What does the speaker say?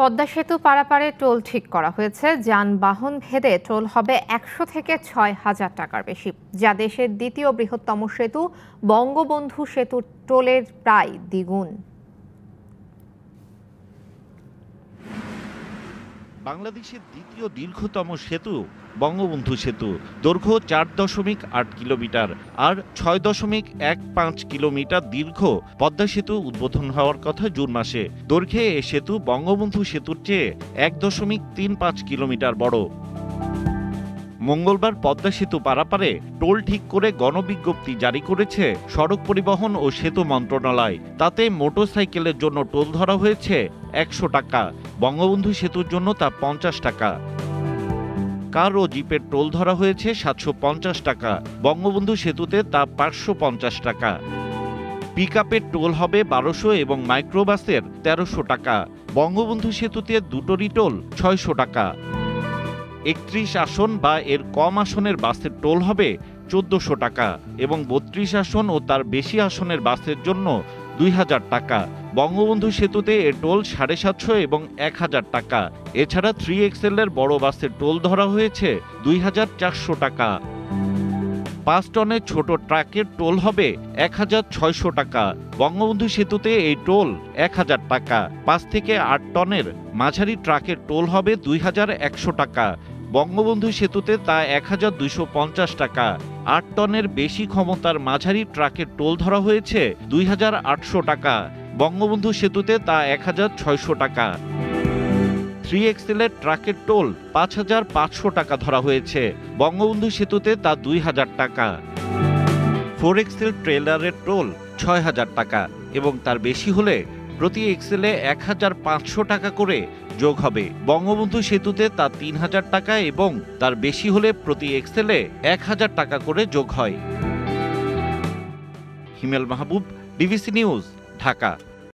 পদ্মা সেতু পারাপারে টোল ঠিক করা হয়েছে। যানবাহন ভেদে টোল হবে একশো থেকে ছয় হাজার টাকার বেশি। যা দেশের দ্বিতীয় বৃহত্তম সেতু, বঙ্গবন্ধু সেতুর টোলের প্রায় দ্বিগুণ। বাংলাদেশের দ্বিতীয় দীর্ঘতম সেতু, বঙ্গবন্ধু সেতু। দৈর্ঘ্য চার দশমিক আট কিলোমিটার আর ছয় দশমিক এক পাঁচ কিলোমিটার দীর্ঘ পদ্মা সেতু উদ্বোধন হওয়ার কথা জুন মাসে। দৈর্ঘ্যে এ সেতু বঙ্গবন্ধু সেতুর চেয়ে এক দশমিক তিন পাঁচ কিলোমিটার বড়। মঙ্গলবার পদ্মা সেতু পারাপারে টোল ঠিক করে গণবিজ্ঞপ্তি জারি করেছে সড়ক পরিবহন ও সেতু মন্ত্রণালয়। তাতে মোটরসাইকেলের জন্য টোল ধরা হয়েছে একশো টাকা, বঙ্গবন্ধু সেতুর জন্য তা পঞ্চাশ টাকা। কার ও জিপের টোল ধরা হয়েছে সাতশো পঞ্চাশ টাকা, বঙ্গবন্ধু সেতুতে তা পাঁচশো পঞ্চাশ টাকা। পিক টোল হবে বারোশো এবং মাইক্রোবাসের তেরোশো টাকা, বঙ্গবন্ধু সেতুতে দুটোরই টোল ছয়শো টাকা। একত্রিশ আসন বা এর কম আসনের বাসের টোল হবে চোদ্দশো টাকা এবং বত্রিশ আসন ও তার বেশি আসনের বাসের জন্য দুই হাজার টাকা। বঙ্গবন্ধু সেতুতে এর টোল সাড়ে সাতশো এবং এক হাজার টাকা। এছাড়া থ্রি এক্সেলের বড় বাসের টোল ধরা হয়েছে দুই হাজার চারশো টাকা। পাঁচ টনের ছোট ট্রাকের টোল হবে এক হাজার ছয়শো টাকা। বঙ্গবন্ধু সেতুতে এই টোল এক হাজার টাকা। পাঁচ থেকে আট টনের মাঝারি ট্রাকের টোল হবে দুই হাজার একশো টাকা। বঙ্গবন্ধু সেতুতে তা এক হাজার দুইশো পঞ্চাশ টাকা। আট টনের বেশি ক্ষমতার মাঝারি ট্রাকের টোল ধরা হয়েছে দুই হাজার আটশো টাকা। বঙ্গবন্ধু সেতুতে তা এক হাজার ছয়শো টাকা। থ্রি এক্সেলের ট্রাকের টোল পাঁচ হাজার পাঁচশো টাকা ধরা হয়েছে। বঙ্গবন্ধু সেতুতে তা দুই হাজার টাকা। ফোর এক্সেল ট্রেলারের টোল ছয় হাজার টাকা এবং তার বেশি হলে প্রতি এক্সেলে এক হাজার পাঁচশো টাকা করে যোগ হবে। বঙ্গবন্ধু সেতুতে তা তিন হাজার টাকা এবং তার বেশি হলে প্রতি এক্সেলে এক হাজার টাকা করে যোগ হয়। Himel Mahbub DBC news, Dhaka.